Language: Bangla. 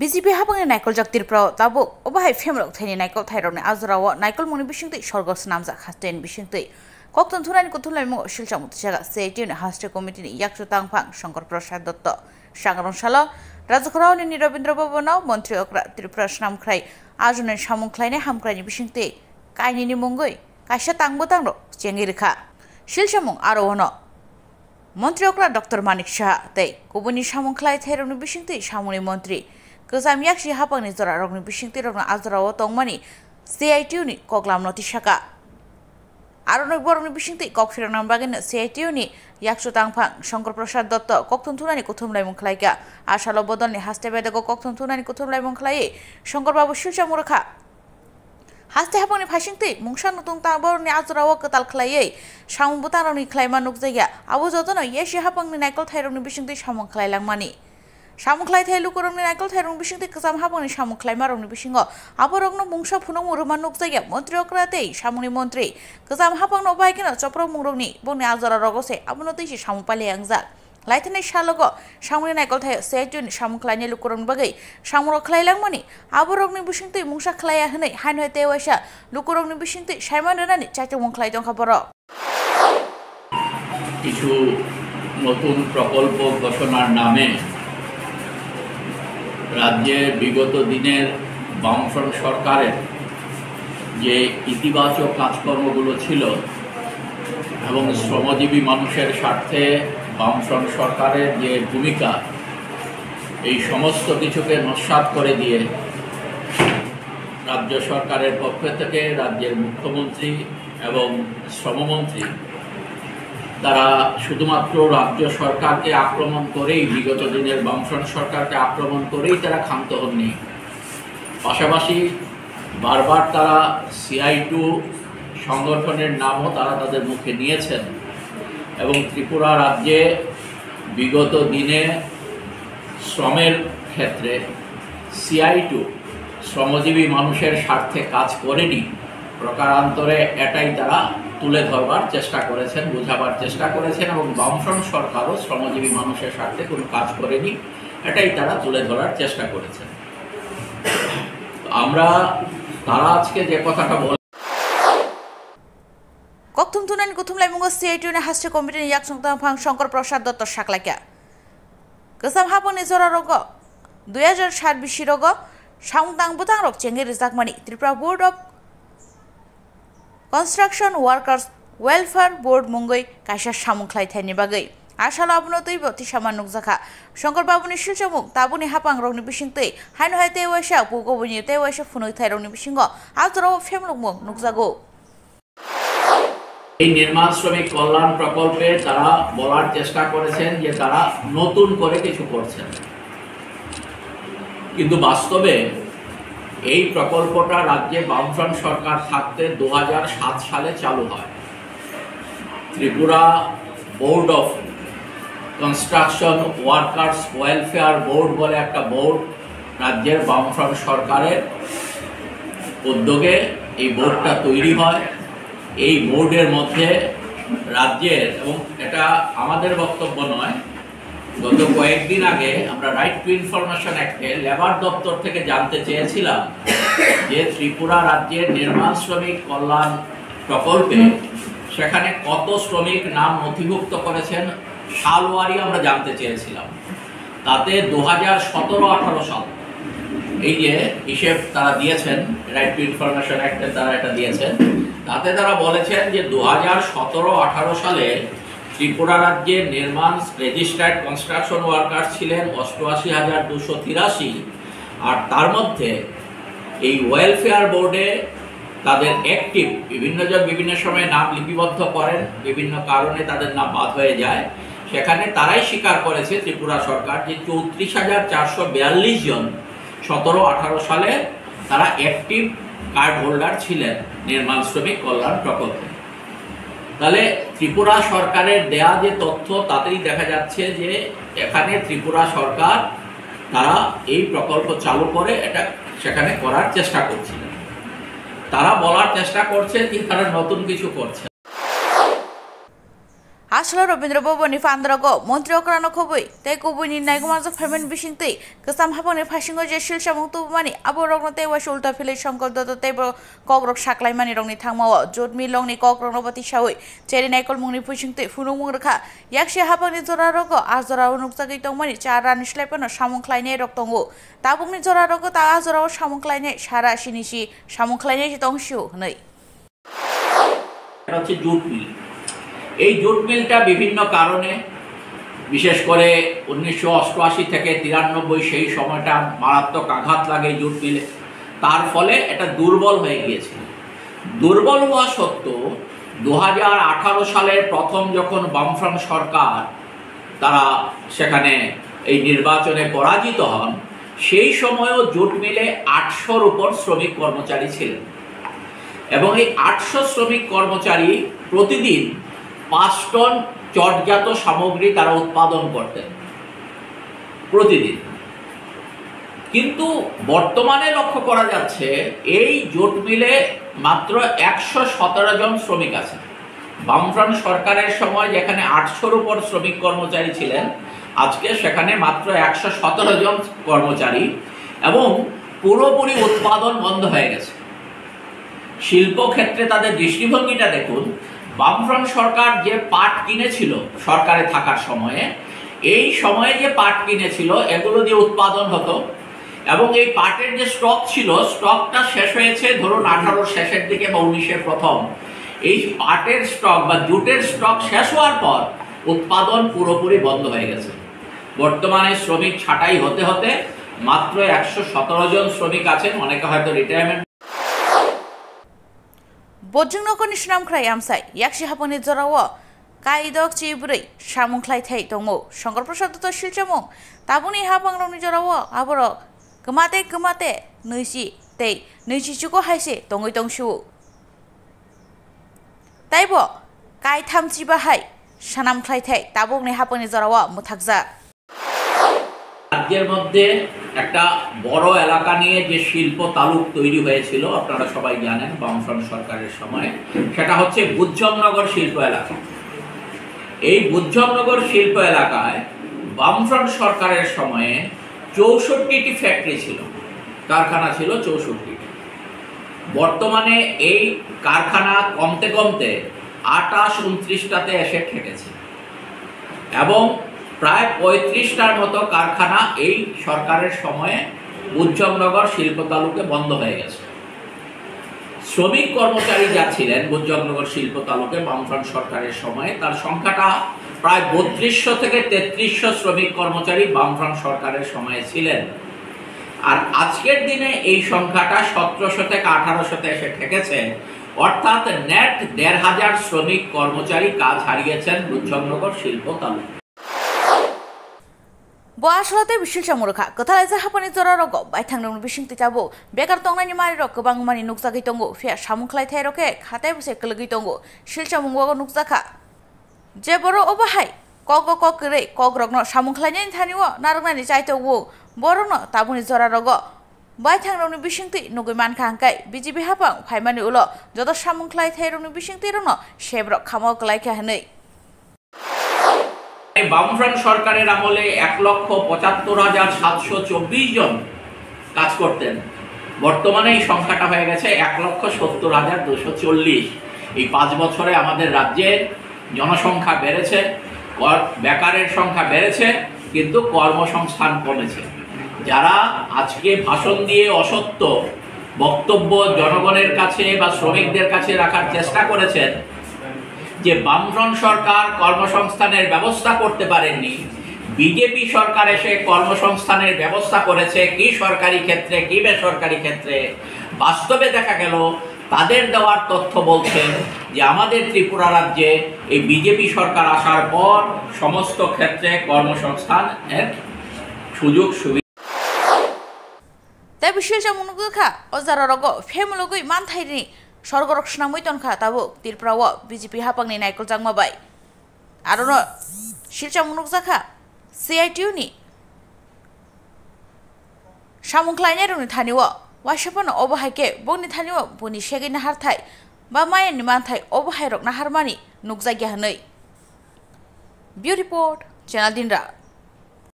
বিজেপি হাবংনি নাইকল জাক্তির প্র তাবো ওবাহাই ফেমরক থাইনি নাইকল থাইরকনি আজরাও নাইকল মনি বিসিংতৈ স্বর্গস নামজাক হাস্টেন বিসিংতৈ কক্তন থুনানি কুথুলাই মো শিলচামুতি জায়গা সিআইটিউনি হাস্টে কমিটিনি ইয়াকশো তাংফাং শঙ্কর প্রসাদ দত্ত। সাংরং সাল রাজখরাওনি রবীন্দ্র ভবনাव মন্ত্রী অক্রা ত্রিপুরা নামখ্রাই আজনে সামুংখ্লাইনে হামখ্রাইনি বিসিংতৈ কাইনিনি মঙ্গৈ, কাইসা তাংবো তাংর চেঙ্গি রেখা শিলসামুং আরও হনো মন্ত্রী অক্রা ডক্টর মানিক সাহা তৈ কুবনি সামুংখ্লাই থাইরংনি বিসিংতৈ সামুনি মন্ত্রী kusam yakshi hapang ni zora rong ni bishing ti rong azra wo tong mani. CITU ni koklam noti shaka আরনক বরণী বিশিংতি কক শিরোনাম বাগেন সিআইটিউনি ইয়াকশো তাংফাং শঙ্কর প্রসাদ দত্ত কক্তন থুনানি কুথুমলাই মুখলাইকা আশা লবদলনি হাস্তে বেদক কক্তন থুনানি কুথুমলাই মুখলাই শঙ্করবাবু শিলচা মুরখা হাস্তে হাপনি ফাইসিংতি মুংসা নতুন তা বরণী আজরাও কতাল খলাইয়ে সামু বুতারনি খলাইমা নুক জায়গা আবু যতন ইয়ে শিহাপংনি নাইকল থাইরংনি বিশিংতি সামং খলাইলাংমানি থাইরং বিসিংতে কাজাম হাবংনি সামুখলাই মারংনি বিসিংহ আবরংনো মুংসা ফুনং মুরুমান নুকজাইয়া মন্ত্রী অক্রাতেই সামুনি মন্ত্রী। কাজাম হাবংনো বাইকেন চপ্র মুরংনি বংনি আজরা রগসে আবনো তৈসি সামুপালি আংজা লাইথেনাই সালগ সামুনি নাইকল থাই সেজুন সামুখলাইনি লুকুরং বাগৈ সামুর খলাইলাংমানি আবরংনি বিসিংতে মুংসা খলাইয়া হनै হাইন হইতে ওয়াইসা লুকুরংনি বিসিংতে সাইমান রানি চাইতে মুখলাই দং খবর। কিছু নতুন প্রকল্প ঘোষণার নামে রাজ্যে বিগত দিনের বামফ্রন্ট সরকারের যে ইতিবাচক কাজকর্মগুলো ছিল এবং শ্রমজীবী মানুষের স্বার্থে বামফ্রন্ট সরকারের যে ভূমিকা, এই সমস্ত কিছুকে নস্বাত করে দিয়ে রাজ্য সরকারের পক্ষ থেকে রাজ্যের মুখ্যমন্ত্রী এবং শ্রমমন্ত্রী তারা শুধুমাত্র রাজ্য সরকারকে আক্রমণ করেই, বিগত দিনের বামফ্রন্ট সরকারকে আক্রমণ করেই তারা ক্ষান্ত হননি। পাশাপাশি বারবার তারা সিআই টু সংগঠনের নামও তারা তাদের মুখে নিয়েছেন এবং ত্রিপুরা রাজ্যে বিগত দিনে শ্রমের ক্ষেত্রে সিআই টু শ্রমজীবী মানুষের স্বার্থে কাজ করেনি। প্রকারান্তরে এটাই তারা তুলে ধরবার চেষ্টা করেছেন, বোঝাবার চেষ্টা করেছেন এবং বামফ্রন্ট সরকারও শ্রমজীবী মানুষের স্বার্থে কোনো কাজ করেনি, এটাই তারা তুলে ধরার চেষ্টা করেছেন। আমরা, তারা আজকে যে কথাটা বল কুথুম সিআইটিউনি হাস্টে কমিটিনি ইয়াক ফাং শঙ্কর প্রসাদ দত্ত সাকলাইকা গোসাম হাপনি জরা রগ, দুই হাজার সাত বিশি রগ সাংতাং বুতাং রক চেঙ্গি রিজাকমানি Tripura board of construction workers welfare board মুঙ্গই কাইসা সামুখলাই থাইনি বাগै আশাল আবনো তৈব তিসামান নুকজাখা শঙ্কর বাবুনি শিলচমুক, তাবুনি হাপাং রংনি বিসিংতৈ হাইন হাই তে ওয়াইসা, পুগবুনি তে ওয়াইসা ফুনুই থাই রংনি বিসিংহ আজরাও ফেমলুকমুক নুকজাগো। এই নির্মাণ শ্রমিক কল্যাণ প্রকল্পে তারা বলার চেষ্টা করেছেন যে তারা নতুন করে কিছু করছেন। কিন্তু বাস্তবে এই প্রকল্পটা রাজ্যে বামফ্রন্ট সরকার থাকতে দু হাজার সাত সালে চালু হয়। Tripura board of construction workers welfare board বলে একটা বোর্ড রাজ্যের বামফ্রন্ট সরকারের উদ্যোগে এই বোর্ডটা তৈরি হয়। এই বোর্ডের মধ্যে রাজ্যের এবং এটা আমাদের বক্তব্য নয় গত কয়েকদিন আগে আমরা রাইট টু ইনফরমেশন অ্যাক্টে লেবার দপ্তর থেকে জানতে চেয়েছিলাম যে ত্রিপুরা রাজ্যের নির্মাণ শ্রমিক কল্যাণ প্রকল্পে সেখানে কত শ্রমিক নাম নথিভুক্ত করেছেন সালওয়ারি আমরা জানতে চেয়েছিলাম। তাতে দু হাজার সতেরো আঠারো সাল এই যে হিসেব তারা দিয়েছেন রাইট টু ইনফরমেশন অ্যাক্টে তারা এটা দিয়েছেন, তাতে তারা বলেছেন যে দু হাজার সতেরো আঠারো সালে ত্রিপুরা রাজ্যের নির্মাণ রেজিস্টার্ড কনস্ট্রাকশন ওয়ার্কার ছিলেন অষ্টআশি হাজার দুশো তিরাশি। আর তার মধ্যে এই ওয়েলফেয়ার বোর্ডে তাদের অ্যাক্টিভ বিভিন্নজন বিভিন্ন সময়ে নাম লিপিবদ্ধ করেন, বিভিন্ন কারণে তাদের নাম বাদ হয়ে যায়। সেখানে তারাই স্বীকার করেছে ত্রিপুরা সরকার যে চৌত্রিশ হাজার চারশো বিয়াল্লিশ জন সতেরো আঠারো সালে তারা অ্যাক্টিভ কার্ড হোল্ডার ছিলেন নির্মাণ শ্রমিক কল্যাণ প্রকল্পে। তাহলে ত্রিপুরা সরকারের দেয়া যে তথ্য, তাতেই দেখা যাচ্ছে যে এখানে ত্রিপুরা সরকার তারা এই প্রকল্প চালু করে, এটা সেখানে করার চেষ্টা করছিল তারা বলার চেষ্টা করছে যে তারা নতুন কিছু করছে। আসলে রবীন্দ্র ভবননি ফান্দ্রগ, মন্ত্রী অকরানো খবই। তাই কবইনি নাইগমাজক ফেমেন বিশিংতই গোসাম হাবনে ফাইসিংহ যে শিলসা মুক্তমানি আবো রগ্ন তেওয়া উল্টা ফিলে শঙ্কর দত্ত তেব কগ্রক সাকলাইমানি রংনি থাংমাও, জোটমি লংনি কক রংনবতী সাউই চেরি নাইকল মুংনি ফুইসিংতই ফুনুমুং রেখা ইয়াকসে হাবাংনি জরা রগ আর জরা নুকজাগি তংমানি, চার রানি স্লাইপানো সামুংখ্লাইনে রক্তঙ্গো। তাবুংনি জরা রগ, তা আজরাও সামুংখ্লাইনে সারা সিনিসি সামুংখ্লাইনে তংশিও হनै এটা হচ্ছে জুট মিল এই জুট মিলটা বিভিন্ন কারণে, বিশেষ করে উনিশশো অষ্টআশি থেকে তিরানব্বই সেই সময়টা মারাত্মক আঘাত লাগে জুট মিলে। তার ফলে এটা দুর্বল হয়ে গিয়েছে। দুর্বল হওয়া সত্ত্বেও দু হাজার আঠারো সালের প্রথম যখন বামফ্রন্ট সরকার তারা সেখানে এই নির্বাচনে পরাজিত হন, সেই সময়ও জুট মিলে আটশোর উপর শ্রমিক কর্মচারী ছিলেন। এবং এই আটশো শ্রমিক কর্মচারী প্রতিদিন পাঁচ টন চটজাত সামগ্রী তারা উৎপাদন করতেন প্রতিদিন। কিন্তু বর্তমানে লক্ষ্য করা যাচ্ছে, এই জোট মিলে মাত্র একশো সতেরো জন শ্রমিক আছে বামফ্রন্ট সরকারের সময় যেখানে আটশোর উপর শ্রমিক কর্মচারী ছিলেন, আজকে সেখানে মাত্র একশো সতেরো জন কর্মচারী এবং পুরোপুরি উৎপাদন বন্ধ হয়ে গেছে। শিল্পক্ষেত্রে তাদের দৃষ্টিভঙ্গিটা দেখুন বামফ্রন্ট সরকার যে পাট কিনেছিল সরকারে থাকার সময়ে, এই সময়ে যে পাট কিনেছিল, এগুলো দিয়ে উৎপাদন হতো। এবং এই পাটের যে স্টক ছিল, স্টকটা শেষ হয়েছে ধরুন আঠারোর শেষের দিকে বা উনিশের প্রথম। এই পাটের স্টক বা জুটের স্টক শেষ হওয়ার পর উৎপাদন পুরোপুরি বন্ধ হয়ে গেছে। বর্তমানে শ্রমিক ছাঁটাই হতে হতে মাত্র একশো সতেরো জন শ্রমিক আছেন। অনেকে হয়তো রিটায়ারমেন্ট बदजोंनोखौनि सुनामख्लाय आमसाय याक्षि हापनि जराव कायदक चिब्रै सामुंख्लाय थाय दङ शंकर प्रसाद दत्त शिलचामुं ताबुनि हाबांरनि जराव आबर गोमाते गोमाते नैजि दै नैजिसुखौ हायसे दङै दंसु ताइब कायथामजिबाहाय सानामख्लाय थाय ताबुंनि हाबांनि जराव मोथागजा রাজ্যের মধ্যে একটা বড় এলাকা নিয়ে যে শিল্প তালুক তৈরি হয়েছিল, আপনারা সবাই জানেন বামফ্রন্ট সরকারের সময়, সেটা হচ্ছে বুজ্জমনগর শিল্প এলাকা। এই বুজ্জমনগর শিল্প এলাকায় বামফ্রন্ট সরকারের সময়ে চৌষট্টিটি ফ্যাক্টরি ছিল, কারখানা ছিল চৌষট্টিটি। বর্তমানে এই কারখানা কমতে কমতে আটাশ, উনত্রিশটাতে এসে ঠেকেছে। এবং প্রায় পঁয়ত্রিশটার মতো কারখানা এই সরকারের সময়ে বুজ্জমনগর শিল্প তালুকে বন্ধ হয়ে গেছে। শ্রমিক কর্মচারী যা ছিলেন বুজ্জমনগর শিল্প তালুকে বামফ্রন্ট সরকারের সময়ে, তার সংখ্যাটা প্রায় বত্রিশশো থেকে তেত্রিশশো শ্রমিক কর্মচারী বামফ্রন্ট সরকারের সময়ে ছিলেন। আর আজকের দিনে এই সংখ্যাটা সতেরোশো থেকে আঠারোশোতে এসে ঠেকেছে। অর্থাৎ নেট দেড় হাজার শ্রমিক কর্মচারী কাজ হারিয়েছেন বুজ্জমনগর শিল্প তালুক। Bo aslate bisil samurkha kothal ja hapani jora rok bai thangrong bising titabo bekar tongnani mari rok kobang mani nukjagui tongo fia samungkhlai thai roke khatai buse kelgui tongo silcha mungwago nukjaka je boro obahai kok kok kre kok rok no samungkhlai ni thaniwo narognani chaitogo boro no tabuni jora rogo bai thangrongni bisingti nugui mankha hangkai bijibi hapang phaimani ulo jodo samungkhlai thai rokni bisingti rono বামফ্রন্ট সরকারের আমলে এক লক্ষ পঁচাত্তর হাজার সাতশো চব্বিশ জন কাজ করতেন। বর্তমানে এই সংখ্যাটা হয়ে গেছে এক লক্ষ সত্তর হাজার দুশো চল্লিশ। এই পাঁচ বছরে আমাদের রাজ্যে জনসংখ্যা বেড়েছে বেকারের সংখ্যা বেড়েছে, কিন্তু কর্মসংস্থান কমেছে। যারা আজকে ভাষণ দিয়ে অসত্য বক্তব্য জনগণের কাছে বা শ্রমিকদের কাছে রাখার চেষ্টা করেছেন যে বামফ্রন্ট সরকার কর্মসংস্থানের ব্যবস্থা করতে পারেননি, বিজেপি সরকার এসে কর্মসংস্থানের ব্যবস্থা করেছে, কি সরকারি ক্ষেত্রে, কি বেসরকারি ক্ষেত্রে, বাস্তবে দেখা গেল তাদের দেওয়ার তথ্য বলছেন যে আমাদের ত্রিপুরা রাজ্যে এই বিজেপি সরকার আসার পর সমস্ত ক্ষেত্রে কর্মসংস্থান কর্মসংস্থানের সুযোগ সুবিধা তাই বিশেষ মুনুগখা অজারা রগ ফেমলগৈ মানথাইনি স্বর্গরক সুনামৈ তনখা তাবো তিরপ্রাও বিজেপি হাপাংনি নাইকল জাংমাবাই। আরও ন শিলচা মুনুগজাখা, সিআইটিউনি। সামুংখ্লাইনাই রংনি থানিও ওয়াইসাপানো অবহাইকে, বংনি থানিও, বনি সেগै নাহারথাই বা মায়েরনি মানথাই অবহাই রক নাহারমানি নুকজাগিয়া হनै ব্যুরো রিপোর্ট চ্যানেল দিন রাত